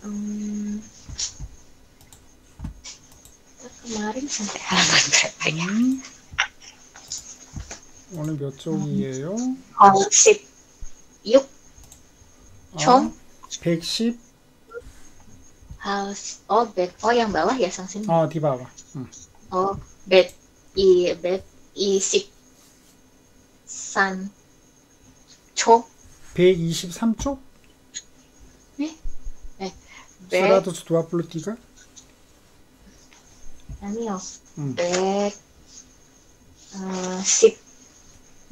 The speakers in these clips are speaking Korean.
Hmm, kemarin sampai halaman berapa ya? 음. 오늘 몇 쪽이에요? Oh, sip. Yuk, 총? 110. house. Oh, bed. Oh, yang bawah ya, sang sini. 어. 음. Oh, bed. I, bed. I, sip. San. Cho. 123쪽? Bed. 쓰라도 두아플루티가? Ayo. 음. Bed. Uh, sip.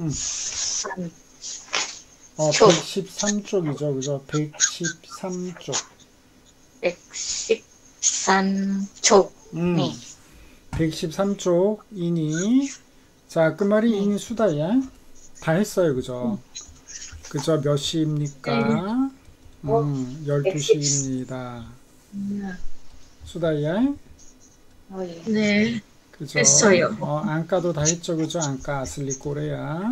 음. San. 어, 쪽. 113쪽이죠. 그죠? 113쪽. Bed. Sip. San. Cho. 음. 네. 113쪽 이니. 자, 그 말이 네. 이니 수다야. 다 했어요. 그죠? 그죠? 몇 시입니까? 어, 음, 12시입니다. Hmm. 수다야. Oh, iya. 네, 그죠? 했어요. 어, 안가도 다 했죠. 그죠? 안가 아슬리 꼬레야.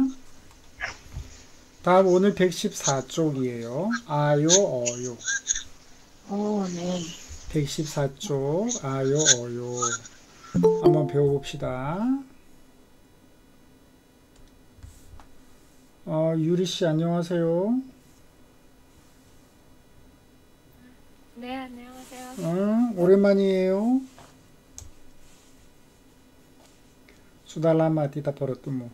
다음 오늘 114쪽이에요. 아요, 어요. Oh, 네. 114쪽 아요, 어요. 한번 배워봅시다. 어, 유리 씨 안녕하세요. 네, 안녕하세요. 어, 오랜만이에요. 수달라마 티타 버릇뚜모.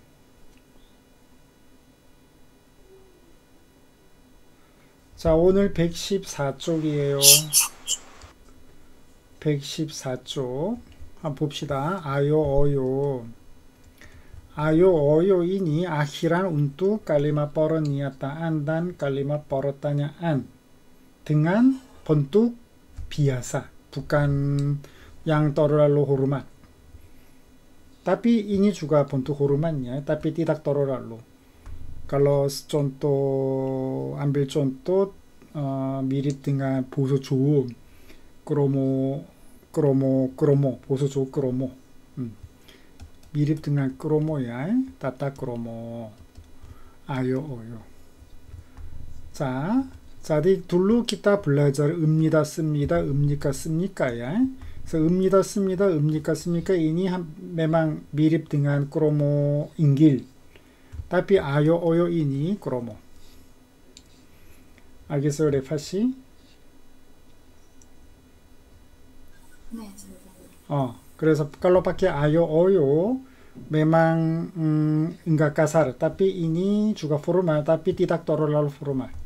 자, 오늘 114쪽이에요. 114쪽. 한번 봅시다. 아요, 어요. 아요, 어요, ini akhiran untuk kalimat perniataan dan kalimat pertanyaan dengan bentuk biasa, bukan yang terlalu hormat. Tapi ini juga bentuk hormatnya, tapi tidak terlalu. Kalau contoh, ambil contoh eh, mirip dengan 보소 좋음, kromo, kromo, kromo, 보소 좋 kromo. 음. mirip dengan kromo ya, tata kromo. Ayo, oyo. 자, jadi dulu kita belajar 읍니다, 씁니다, 읍니까, 씁니까 ya. 그래서 읍니다, 씁니다, 읍니까, 씁니까 ini ham- memang mirip dengan kromo inggil. Tapi ayo, oyo ini kromo. 알겠어요, 레파 씨? Nah, sebentar. 어, 그래서 pakai ayo, oyo memang mm, enggak kasar, tapi ini juga formal, tapi tidak terlalu formal.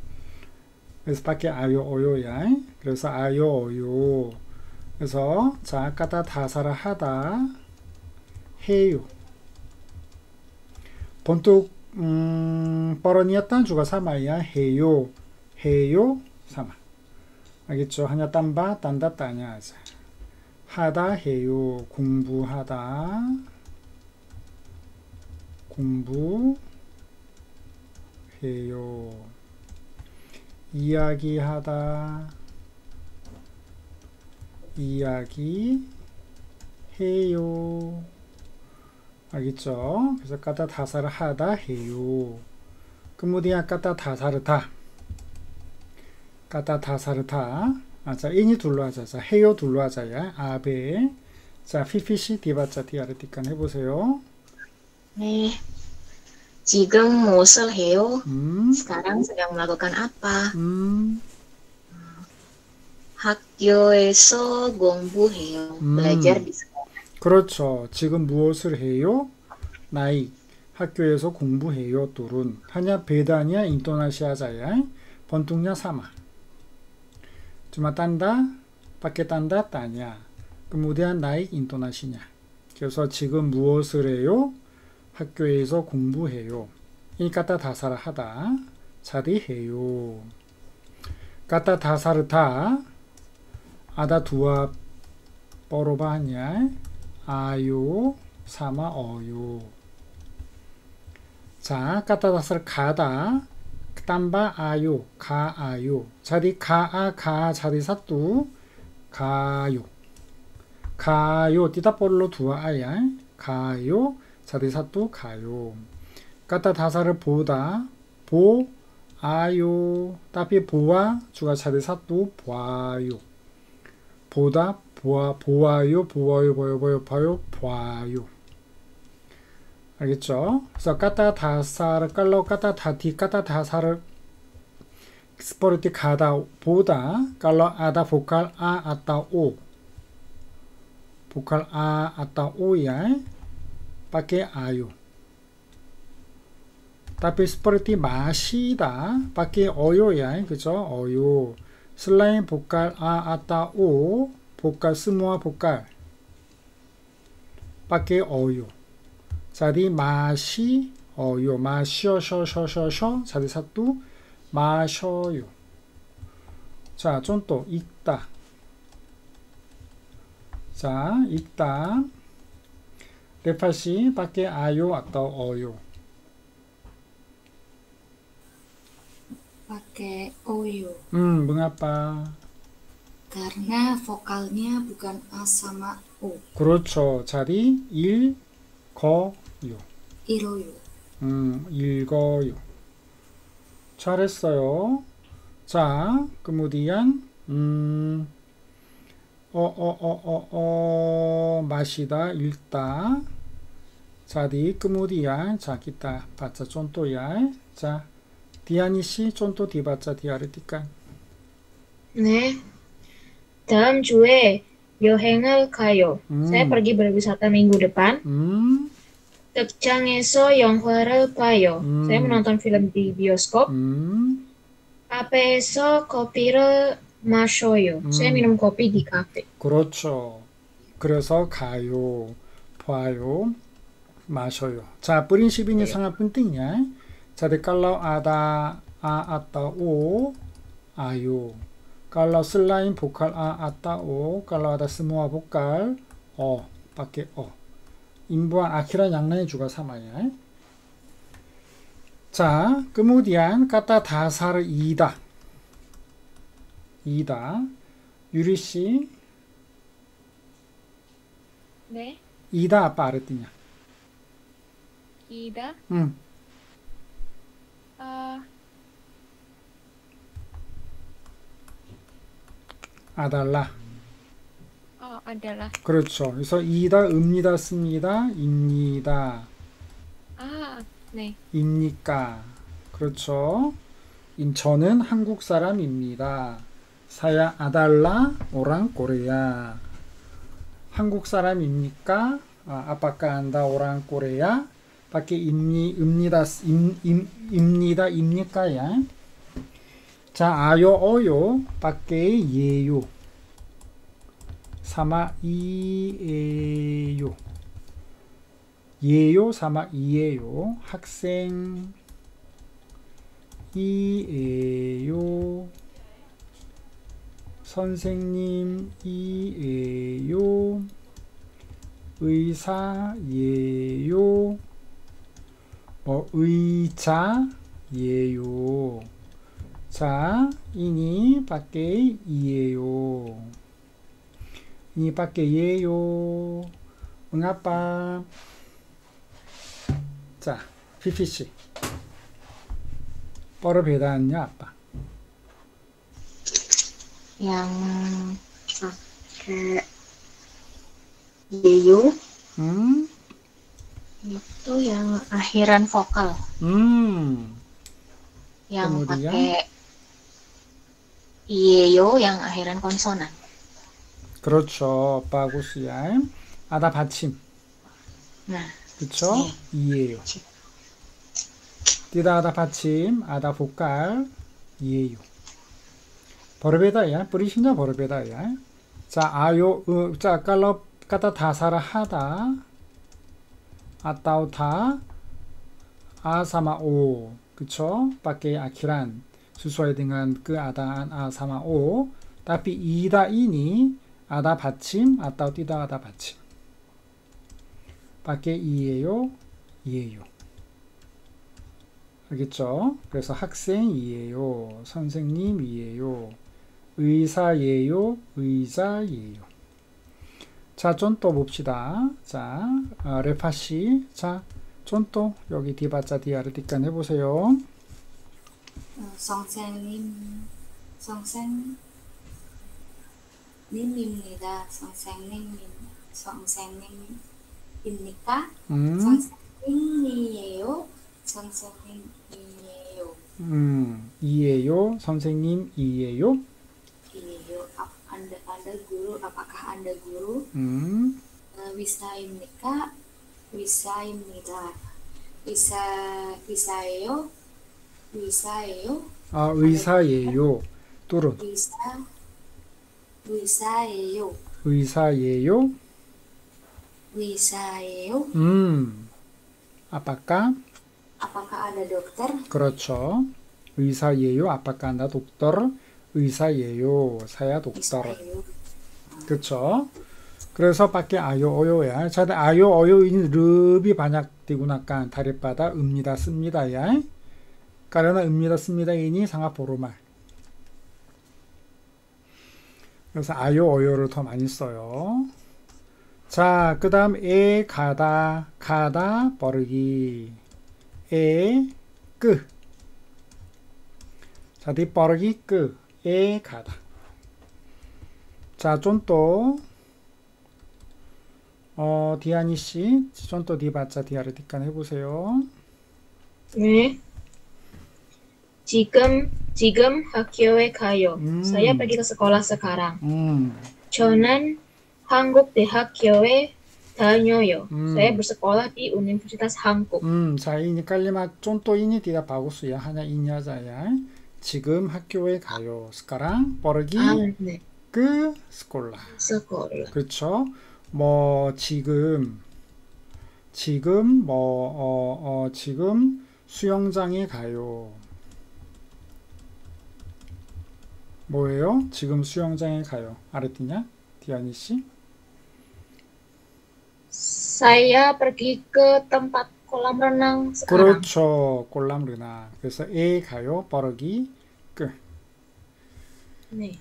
그래서 ayo, oyo ya. 그래서 ayo, oyo. 그래서 자, kata 다사를 하다 해요. 본tuk 음, juga sama ya. 해요, 해요, sama. 알겠죠? 하냐 딴바, 딴다, 따냐 하자. 하다 해요. 공부하다. 공부해요. 이야기하다. 이야기 해요. 알겠죠? 그래서 까다 다사를 하다 해요. kemudian kata 다사르다. kata 다사르다. 아, 자, 인이 둘로 하자. 자, 해요 둘로 하자야. 아베. 자, 피피시 디바자 디아르티칸 해보세요. Nih, 지금 무엇을 해요? 음, Sekarang sedang melakukan apa? 음, 학교에서 공부해요. 음. Belajar di sekolah. 그렇죠. 지금 무엇을 해요? 나이. 학교에서 공부해요. 둘은. 하냐 베다냐 인도네시아 자야. 번tuk냐 사마. cuma tanda pakai tanda tanya. kemudian 나이 인도네시냐. 그래서 지금 무엇을 해요? 학교에서 공부해요. 이 까따 다사를 하다. 자리 해요. 까따 다사를 다. 아다 두아 뻐로바냐. 아요 사마 어요. 자, 까따 다사를 가다. 땀바 아요 가아요 자리 가아 가 자리 사뚜 가요 가요 띠다 볼로 두아야 가요 사뚜 가요 까따 다사를 보다 보 아요. tapi 보아 jadi satu 봐요. 보다 보아 보아요 보아요 보요 보요 봐요 봐요. 알겠죠? 그래서 까따 다사를 깔로 까따 다티 까따 다사를 seperti kata 보다 kalau ada vokal a atau o vokal a atau pakai ayo tapi seperti 마시다 oyo ya 그죠 oyo selain vokal a atau o vokal semua vokal pakai oyo jadi 마시 oyo 마셔 셔셔셔셔 jadi satu 마셔요. 자, 좀 또 읽다. 자, 읽다. 레파시 밖에 아요 atau 어요. Pakai oyo. 음, mengapa? Karena vokalnya bukan A sama O. 그렇죠. 자리 읽어요. Iroyo. 음, 읽어요. 잘했어요. 자, kemudian 음, 어, 어, 어, 어, 어, 마시다, 읽다. jadi kemudian 자, kita baca contoh ya. 자, 디아니 씨 contoh dibaca diartikan. 네. 다음 주에 여행을 가요. 음. saya pergi berwisata minggu depan. 음, 극장에서 영화를 봐요. 음. saya menonton film di bioskop. 음, 카페에서 커피를 마셔요. 음. saya minum kopi di kafe. 그렇죠. 그래서 가요, 봐요, 마셔요. 자, prinsipnya sangat penting ya. Jadi kalau ada a atau o, ayo. Kalau selain vokal a atau o, kalau ada semua vokal o, pakai o. 인부와 아키란 양란의 주가 삼아야. 자, kemudian kata dasar 이다. 이다. 유리 씨, 네. 이다 Ida. Hmm, eh, adalah. oh, adalah. 그렇죠. 그래서 이다, 읍니다, 씁니다, 입니다, Ah, 네. 입니까. 그렇죠. 인- 저는 한국 사람입니다. 사야 아달라 오랑 꼬레야. 한국 사람입니까? 아, 아빠까 안다 오랑 꼬레야. 밖에 입니, 읍니다, 입, 입, 입니다, 입니까 야. 자, 아요, 어요, 밖에 예요. 사마 이에요. 예요 사마 이에요. 학생 이에요. 선생님 이에요. 의사 예요. 뭐 의자예요. 자, 이니 밖에 이에요. ini pakai yeyo. Mengapa? 자, 피피 씨. perbedaannya apa? Yang pakai yeyo Hmm? Itu yang akhiran vokal. Hmm. Yang Kemudian? pakai yeyo yang akhiran konsonan. 그렇죠. 바구스 야. 아다 받침. Nah, 그쵸? 이에요. tidak ada 받침, ada vokal, 이에요. berbeda ya, prinsipnya berbeda ya. 자, ayo, uh, 자, kalau sama o, 그쵸? sesuai dengan keadaan a sama o. Tapi ida ini ada 받침 atau tidak ada 받침. pakai 이에요, 이에요. 알겠죠? 그래서 학생이에요, 선생님이에요, 의사예요, 의자예요. 자, 좀 또 봅시다. 자, 어, 레파시. 자, 좀 또 여기 디바자 디아르티칸 해보세요. 어, 선생님, 선생님입니다. 선생님, 선생님입니까? 음, 선생님이에요. 선생님이에요. 음, 이에요. 선생님 이에요. 이에요. Anda guru apakah anda guru? Hmm. Eh, wisaimnika wisaimnita wisa wisayo wisayo ah wisayeyo turun. Wisa wisayeyo wisayeyo wisayeyo hmm. Apakah? Apakah ada dokter? Kroco. Wisayeyo apakah anda dokter? Wisayeyo saya dokter. Wisayeyo. 그쵸? 그래서 밖에 아요 어요야. 자, 아요 어요 ini lebih banyak digunakan daripada 읍니다 씁니다야. karena 읍니다 씁니다 ini sangat formal. 그래서 아요 어요를 더 많이 써요. 자, 그 다음 에 가다 가다 버르기 에 끄. 자, 디 버르기 끄. 에 가다. 자, 쫀또 어, 디아니 씨, 쫀또 디바자 디아르 디칸 해보세요. 네. 지금 지금 학교에 가요. 음. Saya pergi ke sekolah sekarang. 음, 저는 한국 대학교에 다녀요. 음. Saya bersekolah di Universitas Hankook. 음, 자, 이니 깔리마 쫀또 이니 디다 바구스야 하냐 이냐자야. 지금 학교에 가요. 스카랑 버르기 아, 네. 그 스콜라. sekolah. 그렇죠. 뭐 지금 지금 뭐 어, 어, 지금 수영장에 가요. 뭐예요? 지금 수영장에 가요. 알았디냐? 디아니 씨? Saya pergi ke tempat kolam renang sekarang. 그렇죠. 르나. 그래서 에 가요. 버럭이 끝. 네.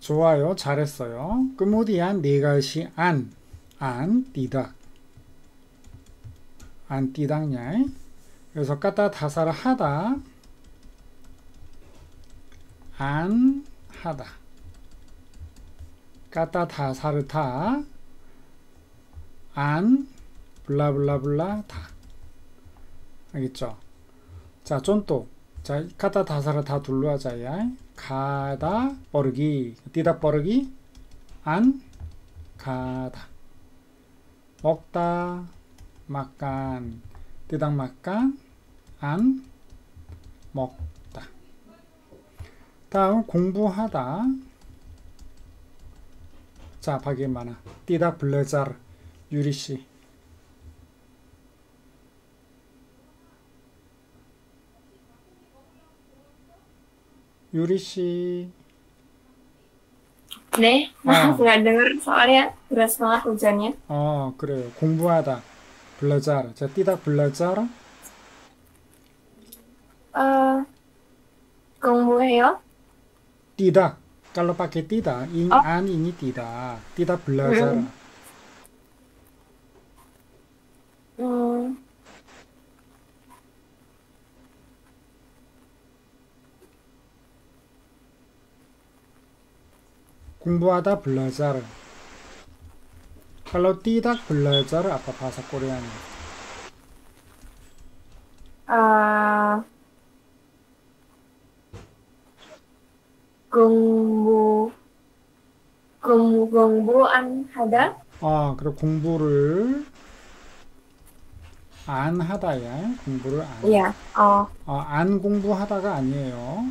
좋아요. 잘했어요. kemudian 네 가지 안, 안, 띠닥. 안 띠닥냐. 그래서 까다 다사를 하다. 안 하다. 까다 다사를 타. 안 블라블라블라 다. 알겠죠? 자, 쫀또. 자, 까다 다사를 다 둘러 하자야. 가다 버르기. 뛰다 버르기. 안. 가다. 먹다 makan 뛰다 makan 안. 먹다. 다음 공부하다. 자 바기만아. 뛰다 belajar 유리씨 유리씨 네, maaf 어. nggak denger soalnya deras banget hujannya. 어, 그래요. 공부하다. belajar. 자, 뛰다 belajar. Eh, 공부해요? 뛰다. Kalau pakai tidak, ini Oh. an ini tidak. Tidak belajar. Hmm. Hmm, 공부하다 belajar. Kalau tidak belajar apa bahasa Koreanya? eh, 공부 공부 공부 안 하다? 아, 그리고 공부를 안 하다야. 공부를 안. Iya. Oh, 어, 안 공부하다가 아니에요.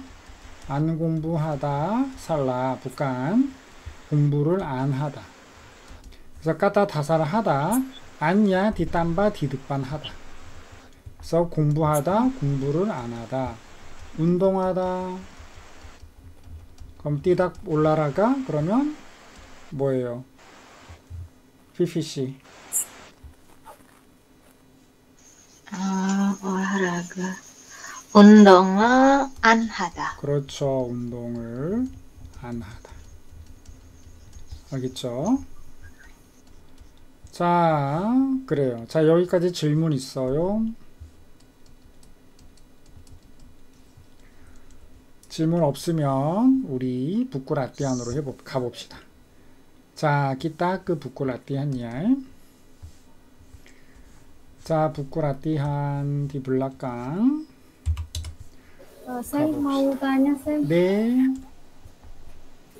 안 공부하다 살라 북한 공부를 안 하다. 그래서 까다 다사를 하다 안야 뒷담바 디득반 하다. 그래서 공부하다 공부를 안 하다. 운동하다 그럼 띠닥 올라라가 그러면 뭐예요? 피피씨 아, olahraga. 운동을 안 하다. 그렇죠. 운동을 안 하다. 알겠죠? 자, 그래요. 자, 여기까지 질문 있어요. 질문 없으면 우리 북구 라띠안으로 해보 가봅시다. 자, ke buku latihannya. 자, di belakang. Eh, saya mau tanya, 네,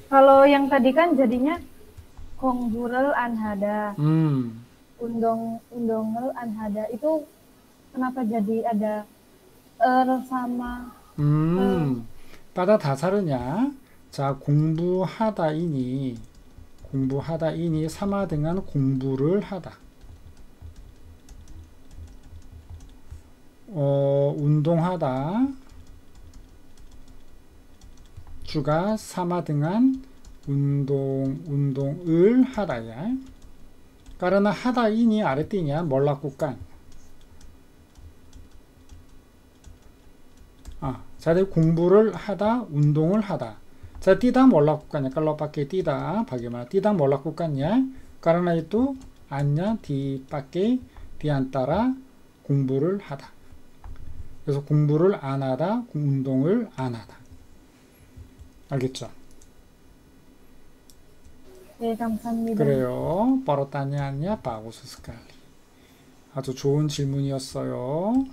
kalau yang tadi kan jadinya kongburel anhada, 음, undong undongel anhada itu kenapa jadi ada er sama 음. pada dasarnya 자, 공부하다이니 공부하다이니 삼아 등한 공부를 하다. 어, 운동하다 주가 삼아 등한 운동 운동을 하다야. karena 하다 ini artinya melakukan. 아, jadi 공부를 하다, 운동을 하다. Tidak melakukannya. Kalau pakai tidak, bagaimana? Tidak melakukannya karena itu hanya dipakai di antara 공부를 하다. 그래서 공부를 안 하다, 운동을 안 하다. 알겠죠? 네, 감사합니다. 그래요. pertanyaannya bagus sekali. 아주 좋은 질문이었어요.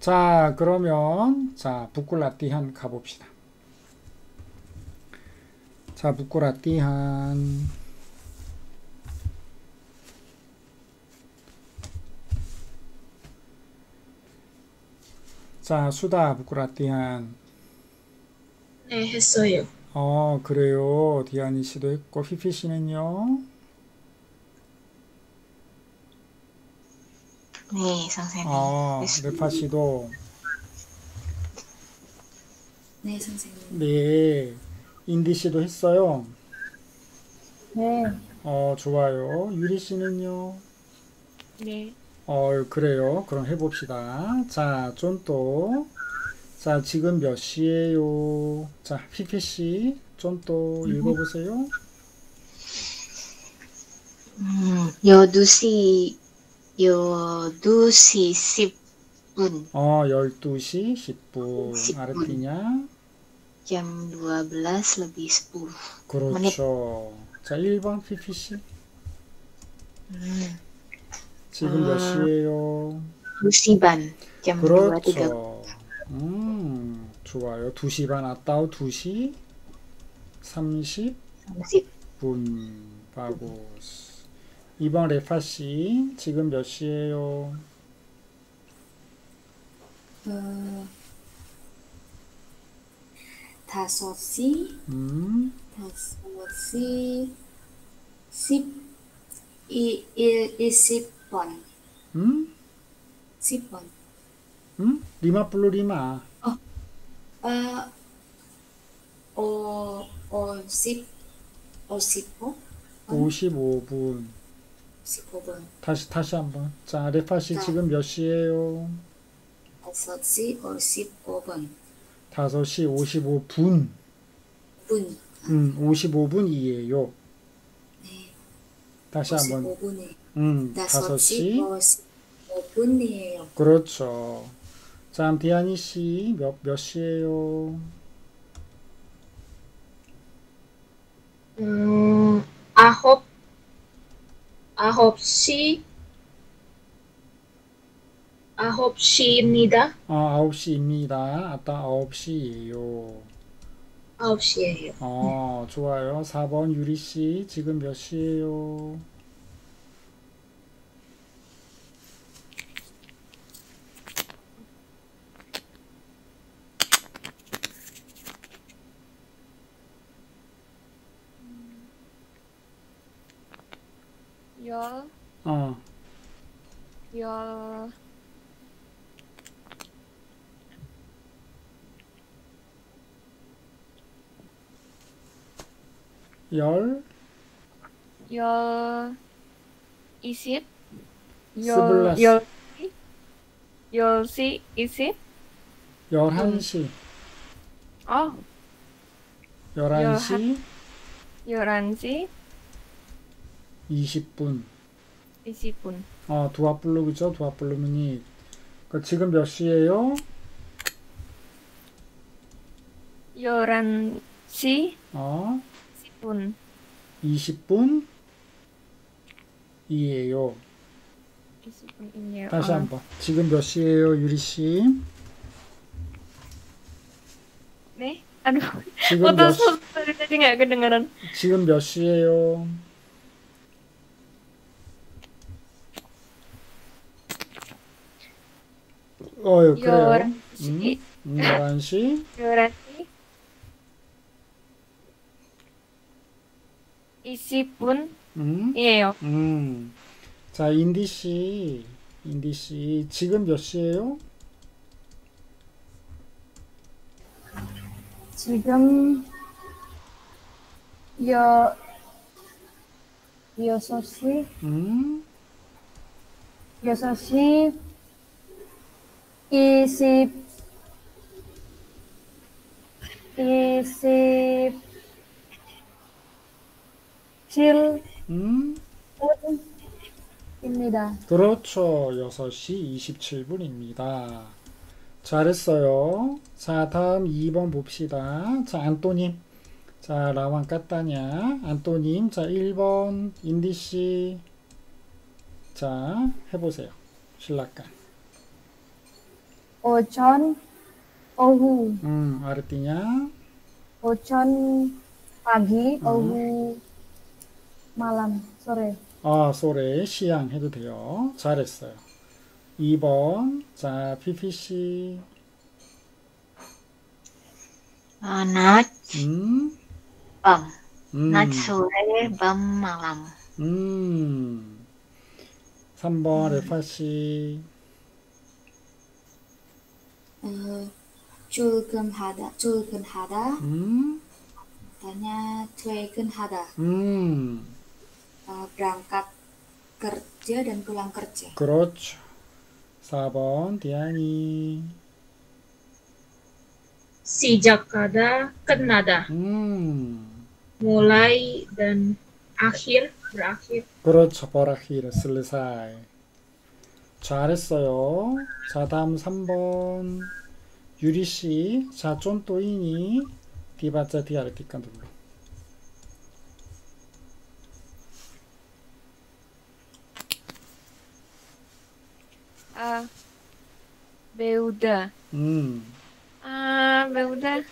자, 그러면 자, 라티한 가봅시다. 자, 라티한 자, 수다 라티한 네, 했어요. 어, 그래요. 디아니 씨도 했고, 피피 씨는요? 네, 선생님. 아. 레파 씨도, 네, 선생님. 네. 인디 씨도 했어요. 네, 어, 좋아요. 유리 씨는요? 네. 어, 그래요. 그럼 해봅시다. 자, 좀 또. 자, 지금 몇 시예요? 자, 피피 씨, 좀또 읽어보세요. 음, 12시, 12시 10분, 어, 12시 10분. 10분. 아르티냐? jam 12 lebih 10. 그렇죠. 자, 1번 피피 씨. 음, 지금 몇 아. 시예요? 2시 ban, jam 2.30. 그렇죠. 음, 좋아요. 2시 반, 아따오 2시 30분. 30. 바고스. 2번 레파 씨, 지금 몇 시예요? 어, 다섯 시, 음, 다섯 시, 십, 이, 일, 이십 번, 음, 십 번. 음? 리마 플루 리마. 아, 어, 어, 십, 어, 십오, 55분. 십오 분. 다시, 다시 한 번. 자, 레파 씨, 자. 지금 몇 시예요? 다섯 시, 어, 십오 분. 5시 55분. 분. 음, 55분이에요. 네, 다시 한 번. 십오 분에. 음, 다섯 시, 5시. 어, 십오 분이에요. 그렇죠. 자, 디아니 씨, 몇, 몇 시예요? 음, 아홉, 아홉 시, 아홉 시입니다. 아, 9시입니다. 아따 9시예요. 아홉 시예요. 어, 좋아요. 4번 유리 씨, 지금 몇 시예요? 열, 어, 열, 열, 열, 이십. 열, 열, 열시, 이십, 11시, 어, 11시? 열한 시, 20분. 이십 분. 어, 두아블루, 그죠? 두아블루문이. 그 지금 몇 시예요? 열한시 어, 10분. 20분 이에요. 20분이네요. 다시 어. 한번. 지금 몇 시예요, 유리 씨? 네? Aduh, 지금 몇 시. 지금 몇 시예요? 어, 그래요. 열한시, 음, 11시. 열한시 20분이에요. 음, 음. 자, 인디 씨. 인디 씨. 지금 몇 시예요? 지금 여 여섯 시 음, 여섯 시 이십 이십 칠 음. 분입니다. 그렇죠. 6시 27분입니다. 잘했어요. 자, 다음 2번 봅시다. 자, 안또님. 자, 라완 까따냐. 안또님. 자, 1번 인디씨. 자, 해보세요. 신라간. 오전 오후 음, 아르띠냐. 오전 pagi 오후 malam sore 아, 소래, 시양 해도 돼요. 잘했어요. 2번. 자, 피피씨. 어, 낮 음, 밤, 음. 낮 sore, 밤 malam. 음. 3번 레파씨. Eh, Chulkeun hada, chulkeun hada, 음. tanya twekeun hada. 음. Eh, berangkat kerja dan pulang kerja. 그렇죠. 4번 디아니. Sejak kada, kenada. 음. Mulai dan akhir, berakhir. 그렇죠. 잘했어요. 자, 다음 3번 유리씨. 자, 쫀또이니. 디바자 디아르티카 눌러. Ah, Beuda. 음. Ah, Beuda.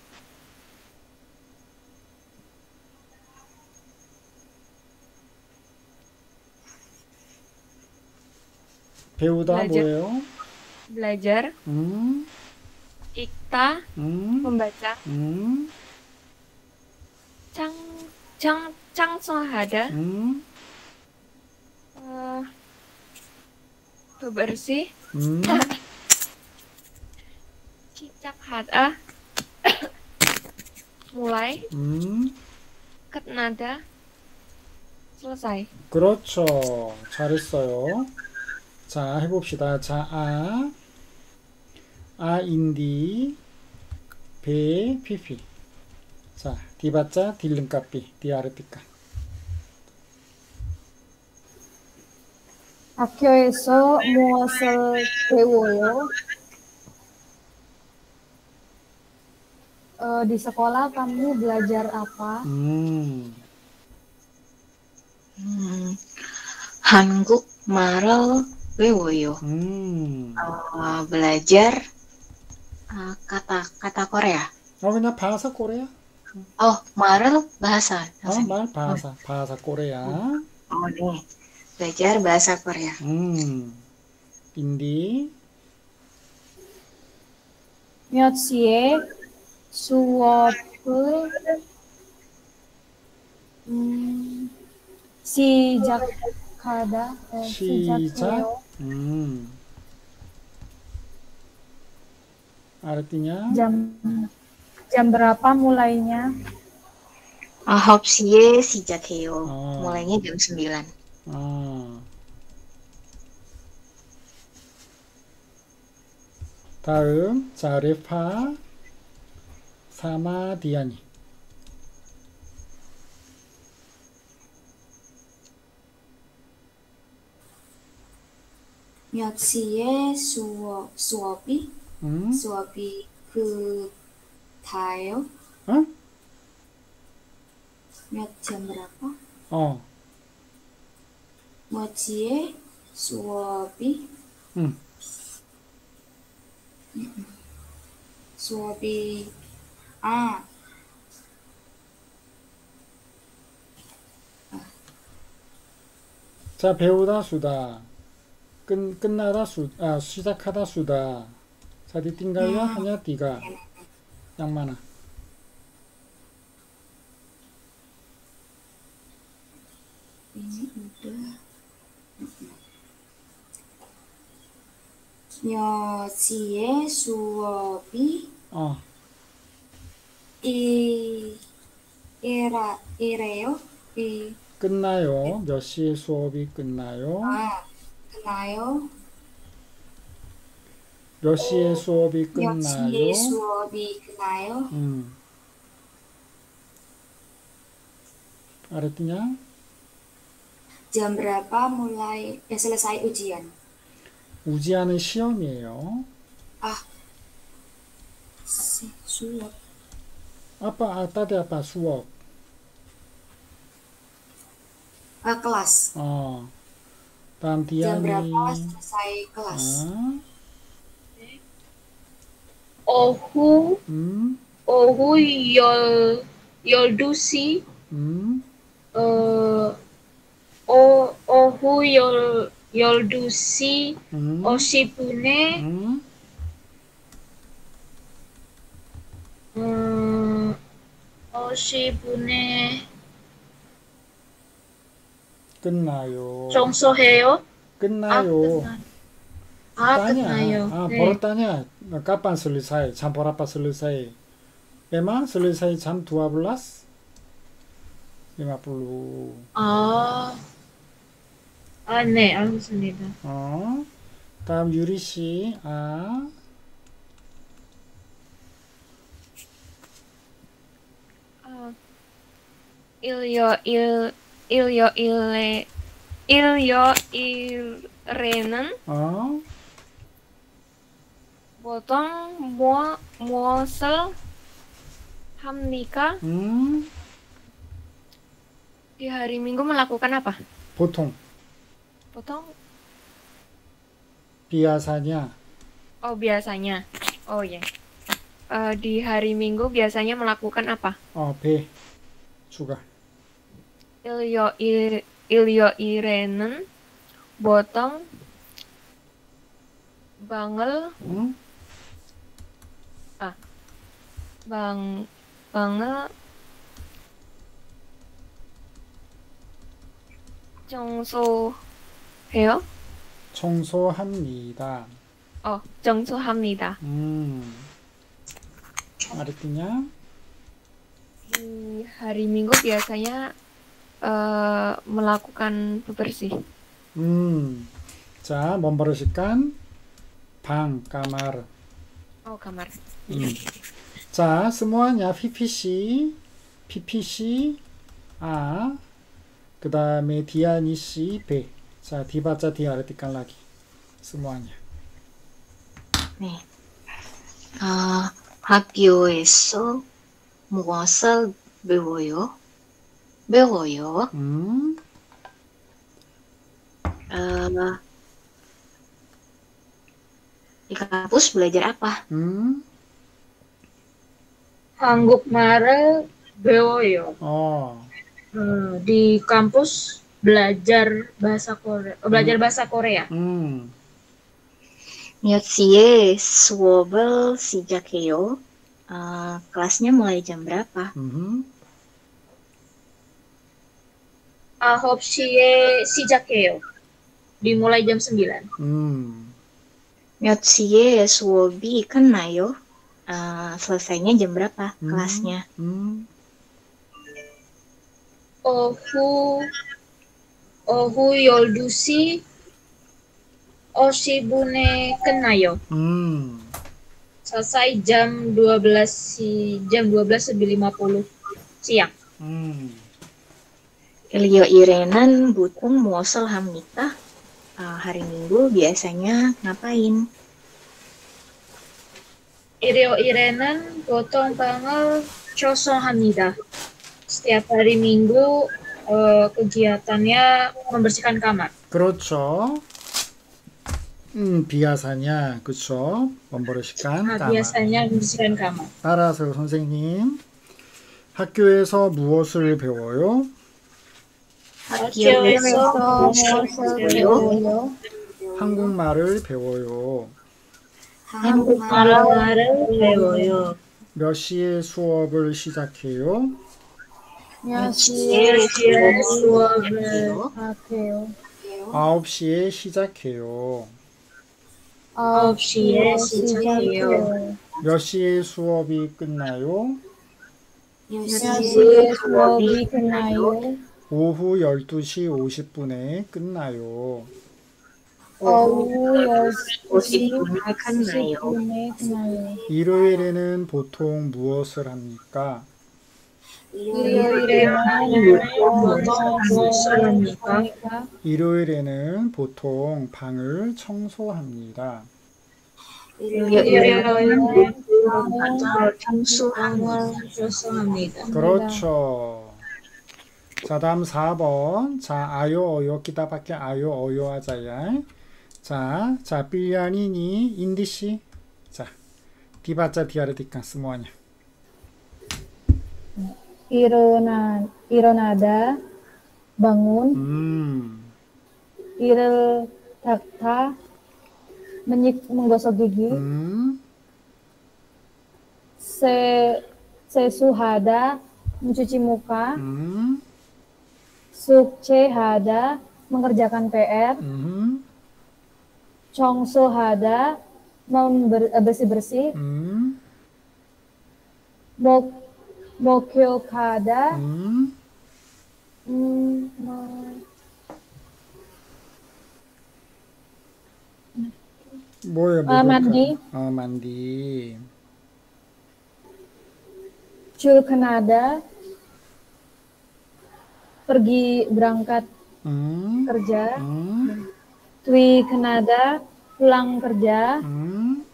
배우다 belajar. 뭐예요? Belajar. 음. Ikta. 음. Membaca. 음. Cang, cang, cang sohada. 음. Eh, bebersih. 음. Cicak hada. Mulai. 음. Ket nada. Selesai. 그렇죠. 잘했어요. 자, 해봅시다. 자, 아, 아, 인디, 배, 피피. 자, 디바자, 딜름까삐, 디아르티까. 학교에서 무엇을 배워요? Eh, di sekolah kamu belajar apa? 음, 음, 한국 말을 외워요. 음. 어, belajar uh, kata-kata Korea. 어, 그냥 바사 꼬레야? Oh, 말을 bahasa. 어, 말 바사, 바사 꼬레야. Oh, nih. Belajar bahasa Korea. 음, 인디, 몇 시에 수업을 음, 시작하다 어, 시작. 시작해요? 음. 아르띠냐? jam jam berapa mulainya? 9시에 시작해요. 어. Mulainya jam 9. 아. 다음, 자, 레파, 사마디아니. 몇 시에 수업, 수업이, 음, 수업이 그 다요? Met jam berapa? 어, Mochie suobi. 응. Suobi. Ah, 자, 배우다 수다. 끝, 끝나다 수, 아, 시작하다 수다. 자, 디 띵갈려 하냐, 디가. 양만아. Nyochie suobi. 어, 이 이라 이래요? 이 끝나요. 몇 시에 수업이 끝나요? 아, 끝나요? 몇 시에 수업이 몇 끝나요? 시에 수업이 끝나요? 음. 알았냐? Jam berapa mulai eh, selesai ujian? 우지하는 시험이에요. Si, suap. 아빠, 아, 따대 아빠 수업. Ah, kelas. 어. 다음 Jam 디안이. berapa selesai kelas? 아, 오후 음, 오후 열 열두 시 음, 어, 오, 오후 열 음, 음, 음, 끝나요. 청소해요. 아 끝나요. 끝나. 아 끝나요. Ah, 네. baru tanya, kapan selesai? Jam berapa selesai? Memang selesai jam 12? 50. 아, 아, 네, 알겠습니다. 어. 다음 유리 씨. 아. 어, 일요 일 일요일에 일요일에는 어. 보통 뭐 무엇을 합니까? 음. Di hari Minggu melakukan apa? 보통 Botung biasanya. oh biasanya. Oh ya. Eh, di hari Minggu biasanya melakukan apa? 어, 배. 추가. 일요일 일요일에는 보통 방을 응? 방 방을 청소해요? 청소합니다. 어, 청소합니다. 음. 알았냐? Hari Minggu biasanya eh, melakukan bebersih. 음. 자, membersihkan 방, kamar. Oh, kamar. 음. 자, semuanya PPC, PPC, A, 그 다음에 디아니 C, B. 자, 디바자 디아르티kan lagi. semuanya. 네. 아, 학교에서 무엇을 배워요? 배워요? 음, 아, di kampus belajar apa? 음, 한국말을 배워요. 어, 어, di kampus belajar bahasa Korea, oh, belajar bahasa Korea. 음, 몇 시에 수업을 시작해요? 아, kelasnya mulai jam berapa? 음, 9 시에 시작해요. dimulai jam 9. 음, 몇 시에 수업이 끝나요? 아, selesainya jam berapa 음, kelasnya? 음, 오후 오후 12시 50분에 끝나요. 음, Selesai jam 12 si jam 12 lebih 50 siang. 음. 일요일에는 보통 무엇을 합니까? 아, hari Minggu biasanya ngapain? 일요일에는 보통 방을 choso합니다. Setiap hari Minggu eh, kegiatannya membersihkan kamar. 그렇죠. 음, 비아사냐, 그쵸? 원버릇시간 Nah, 까마. biasanya membersihkan kamar. 따라하세요, 선생님. 학교에서 무엇을 배워요? 학교에서 무엇을 배워요? 배워요? 한국말을 배워요. 한국말을 배워요. 몇 시에 수업을 시작해요? 몇 시에 시에 수업을 시작해요? 9시에 시작해요. 9시에 시작해요. 몇 시에 수업이 끝나요? 몇 시에 수업이 끝나요? 오후 12시 50분에 끝나요. 오후 10시 50분에 끝나요. 10분에 끝나요. 일요일에는 보통 무엇을 합니까? 일요일에는 무엇을 합니까? 일요일에는 보통 방을 청소합니다. 일요일에는 방을 방을 청소합니다. 그렇죠. 자, 다음 4번. 자, 아요, 어요, ayo, oyo aja ya. 자, 자, ini Indi 자, dibaca diartikan semuanya. 일어나 일어나다 bangun 음, 일을 닦다 menyik menggosok gigi 음, se sesuhada mencuci muka 음, sukcehada mengerjakan PR 음, chongsohada bersih bersih 음, mok mokyokada 음. 음, 뭐, 뭐예요? 아, 뭐가? mandi 어, 만디. Kanada pergi berangkat hmm. kerja, hmm. Twi Kanada pulang kerja, hmm.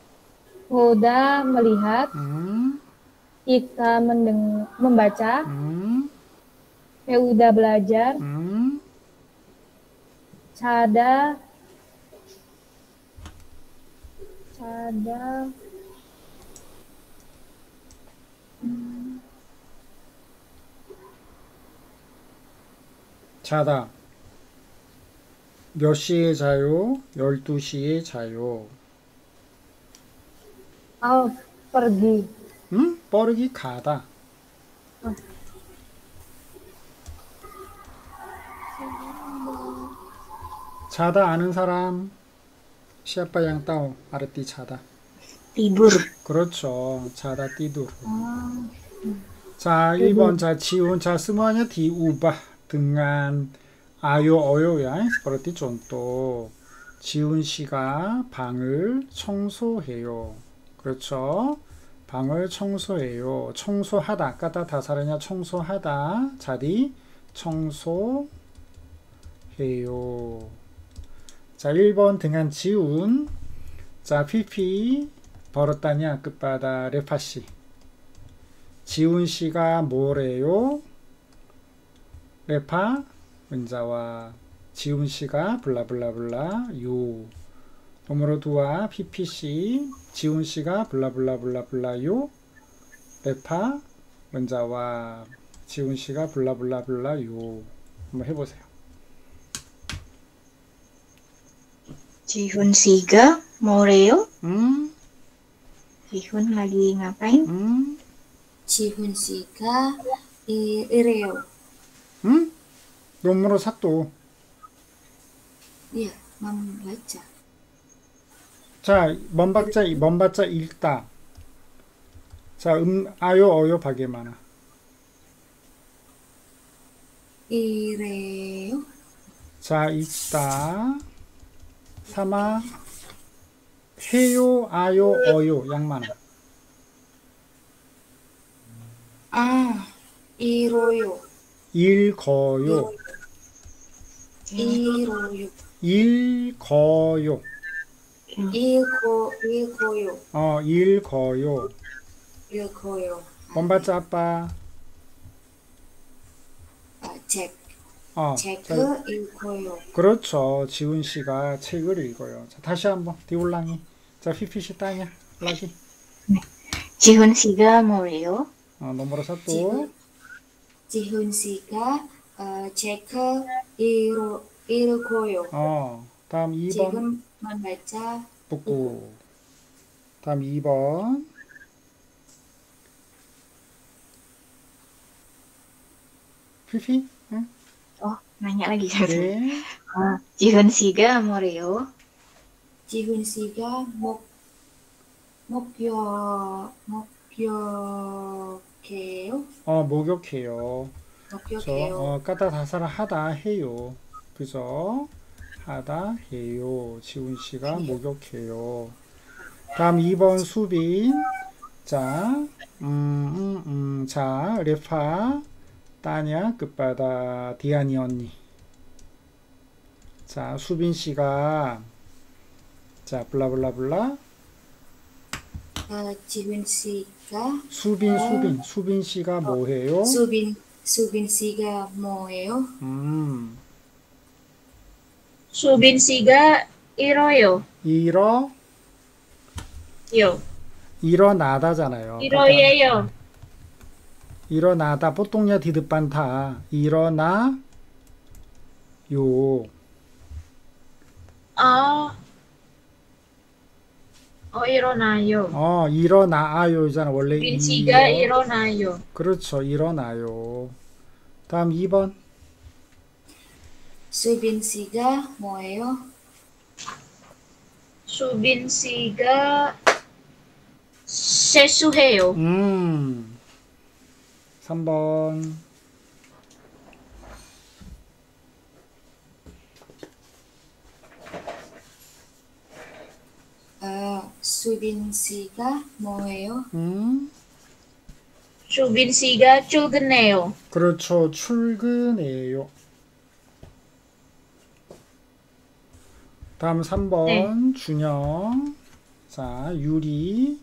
Hoda melihat, hmm. Ika mendeng membaca, hmm. Ya Euda belajar, hmm. Cada Cada 자다. 몇 시에 자요? 12시에 자요. Oh pergi 응? 빠르기 가다. 자다 아는 사람? 시아빠 양 따오. 아르띠 자다. Tidur. 그렇죠. 자다 띠두. 자, 1번 자 지운 자 ayo oyo ya. seperti contoh. 지훈 씨가 방을 청소해요. 그렇죠? 방을 청소해요. 청소하다. 까다 다사르냐 청소하다. 자리 청소해요. 자, 1번 등한 지훈. 자, PP 벌었다냐 끝바다 레파 씨. 지훈 씨가 뭐래요? 레파 은자와 지훈 씨가 블라블라블라 요. 오므로 두와 PPC 지훈 씨가 블라블라블라블라 요. 레파 은자와 지훈 씨가 블라블라블라 요. 한번 해보세요. Jihun Siga, Moreo. 음, Jihun lagi ngapain? 음, 지훈 씨 이래요. 음? nomor satu. Iya, membaca. 자, 먼박자, 먼박자 읽다. 자, 음, 아요, 어요, bagaimana? 이래요. 자, 읽다. sama 해요, 아요, 어요, mana? 아, 이로요. 읽어요, 이로요. 읽어요, 읽고, 읽고요. 어, 읽어요. 읽고요. 범바짜 아빠. 아, 책, 어. 책 자, 읽어요. 그렇죠. 지훈 씨가 책을 읽어요. 자, 다시 한번 디올랑이. 자, 피피시 따냐. 라기. 지훈 씨가 뭐래요? 어, 넘버로 사또. 지훈, 지훈 씨가 어, 책 읽어, 읽어요. 어. 다음 2번 지금 만발자 북구. 다음 2번. 피피? 응? Oh, nanya lagi satu. 네. Ah, Jihoon 씨가 뭐래요? 지훈 씨가 목 목욕해요. 어, 목욕해요. 목욕해요. 어, 까다 다사라 하다 해요. 그죠? 하다 해요. 지훈 씨가 목욕해요. 다음 2번 수빈. 자, 음, 음, 음. 자, 레파, 따냐, 끝바다, 디아니 언니. 자, 수빈 씨가, 자, 블라블라블라. 어, 지훈 씨가 수빈, 수빈. 수빈 씨가 뭐 해요? 수빈 수빈 씨가 뭐예요? 음, 수빈 씨가 일어요. 일어, 요. 일어나다잖아요. 일어예요. 일어나다 보통야 디드반타 일어나 요 어. 어, 일어나요. 어, 일어나요잖아. 원래 일어- 일어나요. 그렇죠. 일어나요. 다음 2번. 수빈 씨가 뭐예요? 수빈 씨가 세수해요. 음. 3번. 어, 수빈 씨가 뭐예요? 음. 수빈 씨가 출근해요. 그렇죠. 출근해요. 다음 3번. 준영. 자, 유리.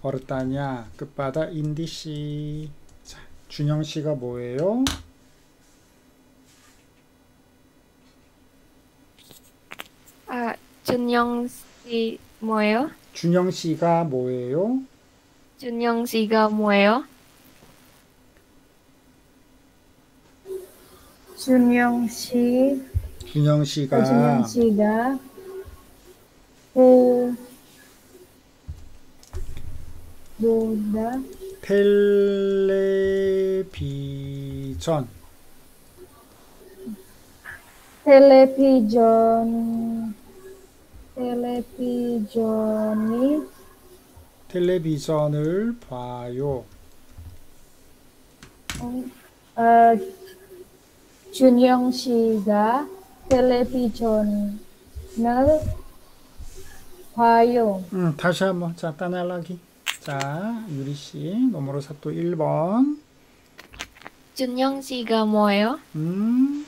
버릇다냐. 끝바닥 인디 씨. 자, 준영 씨가 뭐예요? 아, 준영 씨 뭐예요? 준영 씨가 뭐예요? 준영 씨가 뭐예요? 준영 씨, 준영 씨가 준영 씨가 그 보다 텔레비전. 텔레비전 텔레비전이 텔레비전을 봐요. 어, 준영 씨가 텔레비전을 봐요. 음, 다시 한번. 자, 따날라기. 자, 유리 씨. 넘어로 사또 1번. 준영 씨가 뭐예요? 음.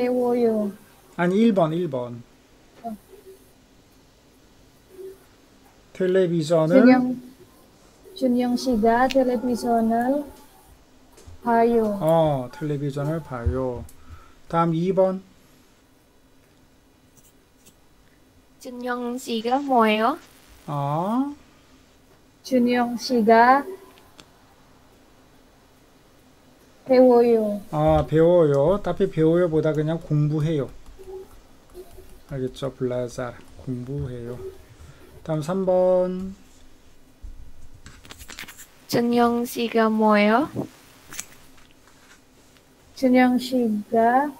배워요. 아니 1번 1번 텔레비전을 준영 준영 씨가 텔레비전을 봐요. 어 텔레비전을 봐요 다음 2번 준영 씨가 뭐예요? 어 준영 씨가 배워요. 아, 배워요. 따피 배워요 보다 그냥 공부해요. 알겠죠? 블라자. 공부해요. 다음 3번. 준영 씨가 뭐예요? 준영 씨가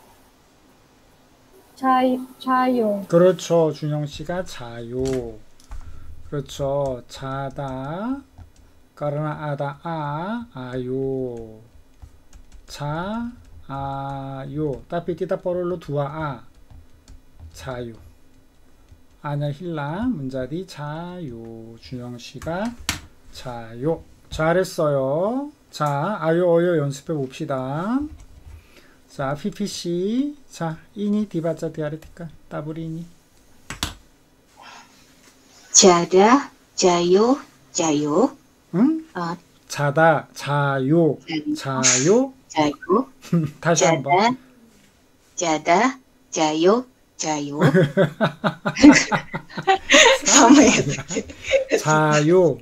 자, 자요. 그렇죠. 준영 씨가 자요 그렇죠. 자다. 까르나 아다 아 아요 자 아요. 따피 띠다 뻐롤로 두아 아. 자요. 아냐 힐라 문자디 자요. 준영 씨가 자요. 잘했어요. 자 아요 어요 연습해 봅시다. 자 피피씨. 자 이니 디바자 디아르티까 따브리니. 자다, 자요, 자요, 응? 어, 자다, 자요, 자요. 자요, 다시 자다, 한번. 자다, 자요, 자요. ya. 자요.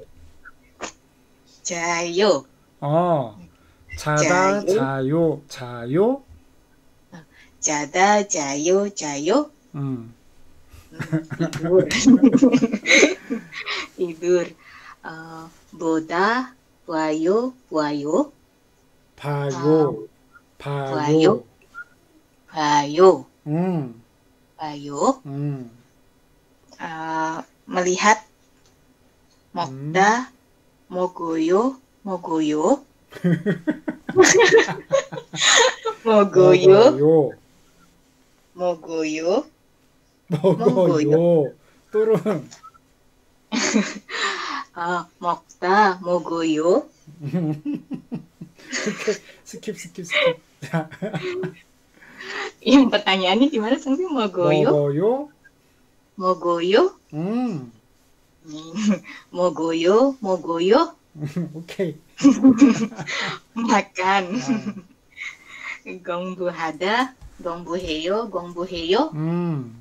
자요, 어. 자다, 자요. 자요. 자다, 자요, 자요. 음. Eh, boda buayo buayo 봐요. 봐요. 봐요. bayo 음. bayo 음. Eh, melihat mokda mogoyo mogoyo mogoyo 먹어요. mogoyo 먹어요. 또는 Eh, mokda mogoyo 스킵 스킵 스킵. 자, yang pertanyaannya gimana sih mogoyo 먹어요. mogoyo 음. mogoyo mogoyo 오케이. makan 아, gongbu hada gongbu heyo gongbu heyo 음.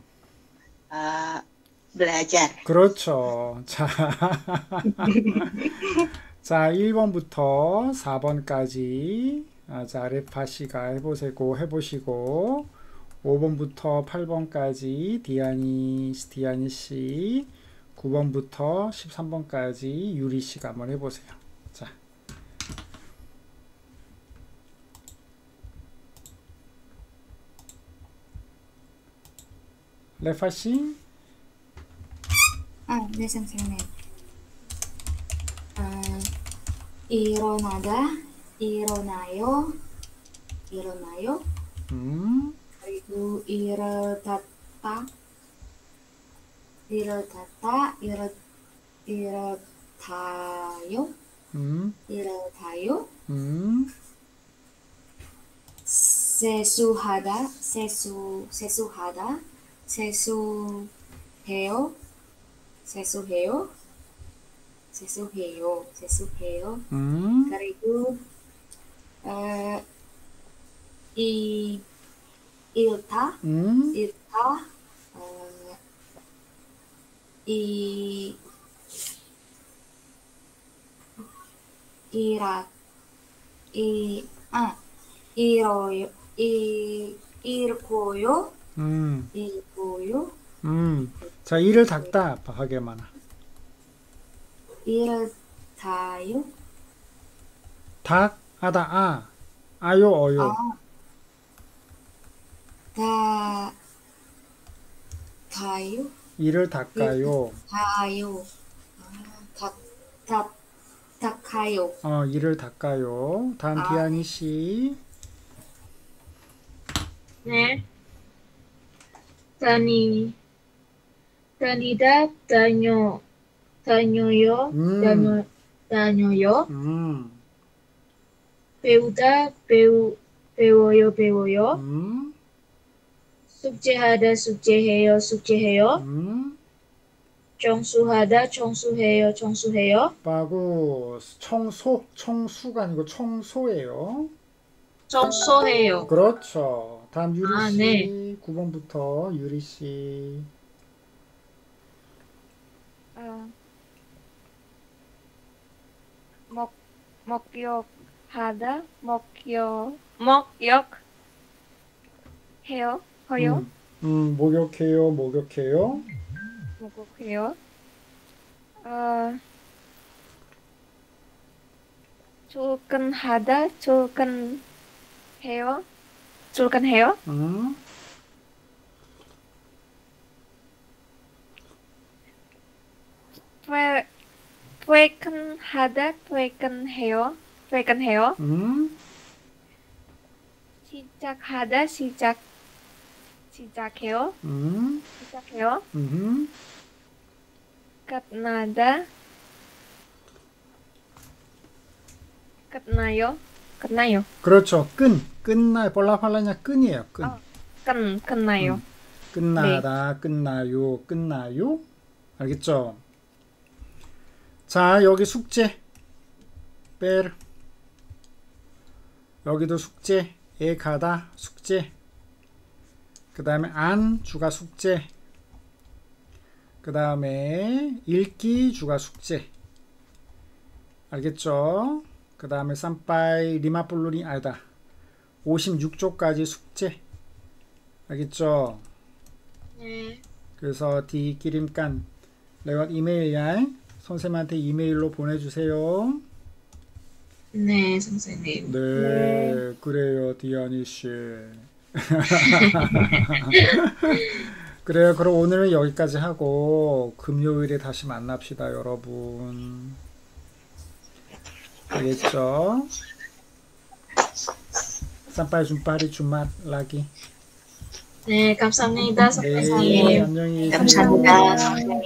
eh, belajar 그렇죠. 자. 자, 1번부터 4번까지 아, 자, 레파 씨가 해보시고 해보시고 5번부터 8번까지 디아니 디아니 씨 9번부터 13번까지 유리 씨가 한번 해보세요. 자. 레파 씨. 아, 네, 선생님. 아, 일어나다, 일어나요, 일어나요. 음. 그리고 일어났다, 일어났다, 일어, 일어타요, 음. 일어타요. 음. 세수하다, 세수, 세수하다, 세수해요, 세수해요, 세수해요, 세수해요. 음. 그리고 어, 이 일타, 음. 일타, 어, 이 이라, 이, 아, 이러요, 이, 읽고요, 음. 읽고요, 음. 자, 이를 닦다 하게 많 아. 읽다요, 닭, 아다, 아. 아요, 어요. 아, 다, 다요, 이를 닦아요. 다요, 아, 다, 다, 닦아요, 어, 이를 닦아요. 다음 아. 디아니 씨. 네. 다니, 다니다, 다녀, 다녀요, 음. 다녀, 다녀요. 음. 배우다, 배우, 배워요, 배워요. 음. 숙제하다, 숙제해요, 숙제해요. 음. 청소하다, 청소해요, 청소해요. 빠고 청소, 청수가 아니고 청소예요. 청소해요. 그렇죠. 다음 유리 아, 씨. 네. 9번부터 유리 씨. 어, 목, 목욕하다, 목욕, 목욕, 해요, 허요, 음, 음, 목욕해요, 목욕해요. 목욕해요. 어, 출근하다, 출근해요, 출근해요. 음. 퇴, 퇴근하다, 퇴근해요, 퇴근해요. 음. 시작하다, 시작, 시작해요, 음. 시작해요. 음. 끝나다, 끝나요, 끝나요. 그렇죠. 끈. 끝나 볼라팔라냐 끈이에요. 끈. 어. 끝, 끝나요. 끝나다, 끝나요, 끝나요. 알겠죠? 자, 여기 숙제. 빼르. 여기도 숙제. 에 가다 숙제. 그 다음에 안 주가 숙제. 그 다음에 읽기 주가 숙제. 알겠죠? 그 다음에 쌈빠이 리마폴로니 아니다. 56조까지 숙제. 알겠죠? 네. 그래서 디기림깐 레වත් 이메일야 선생님한테 이메일로 보내주세요. 네, 선생님. 네, 그래요, 디아니 씨. 그래요. 그럼 오늘은 여기까지 하고 금요일에 다시 만납시다, 여러분. 알겠죠? 쌈빠이 준빠리 주맛 라기. 네, 감사합니다, 네, 선생님. 안녕히 계세요. 감사합니다, 선생님.